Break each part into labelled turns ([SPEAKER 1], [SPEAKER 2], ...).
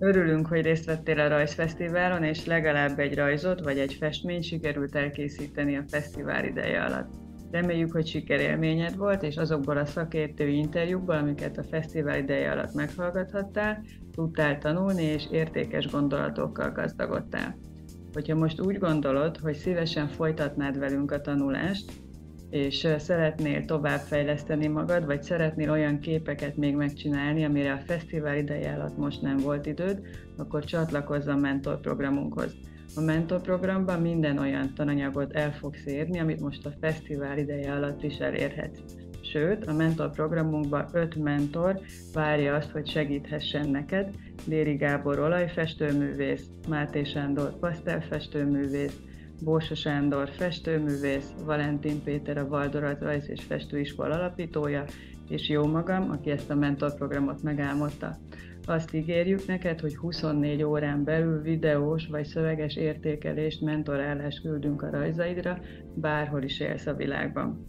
[SPEAKER 1] Örülünk, hogy részt vettél a rajzfesztiválon, és legalább egy rajzot vagy egy festményt sikerült elkészíteni a fesztivál ideje alatt. Reméljük, hogy sikerélményed volt, és azokból a szakértői interjúkból, amiket a fesztivál ideje alatt meghallgathattál, tudtál tanulni, és értékes gondolatokkal gazdagodtál. Hogyha most úgy gondolod, hogy szívesen folytatnád velünk a tanulást, és szeretnél továbbfejleszteni magad, vagy szeretnél olyan képeket még megcsinálni, amire a fesztivál ideje alatt most nem volt időd, akkor csatlakozz a mentorprogramunkhoz. A mentorprogramban minden olyan tananyagot el fogsz érni, amit most a fesztivál ideje alatt is elérhetsz. Sőt, a mentorprogramunkban öt mentor várja azt, hogy segíthessen neked, Déri Gábor olajfestőművész, Máté Sándor pasztelfestőművész, Bósa Sándor festőművész, Valentin Péter a Valdorat Rajz és Festőiskola alapítója, és jó magam, aki ezt a mentorprogramot megálmodta. Azt ígérjük neked, hogy 24 órán belül videós vagy szöveges értékelést, mentorálást küldünk a rajzaidra, bárhol is élsz a világban.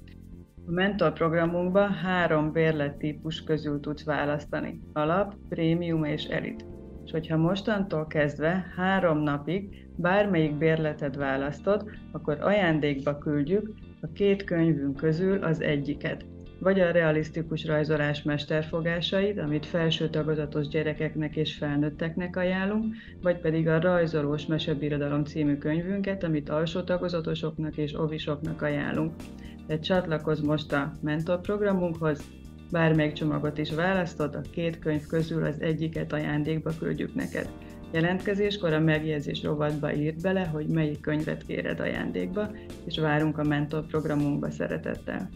[SPEAKER 1] A mentorprogramunkban három bérlettípus közül tudsz választani. Alap, prémium és elit. És hogyha mostantól kezdve három napig bármelyik bérleted választod, akkor ajándékba küldjük a két könyvünk közül az egyiket. Vagy a realisztikus rajzolás mesterfogásait, amit felső tagozatos gyerekeknek és felnőtteknek ajánlunk, vagy pedig a Rajzolós Mesebirodalom című könyvünket, amit alsó tagozatosoknak és ovisoknak ajánlunk. De csatlakozz most a mentorprogramunkhoz, bármelyik csomagot is választod, a két könyv közül az egyiket ajándékba küldjük neked. Jelentkezéskor a megjegyzés rovatba írd bele, hogy melyik könyvet kéred ajándékba, és várunk a mentor programunkba szeretettel.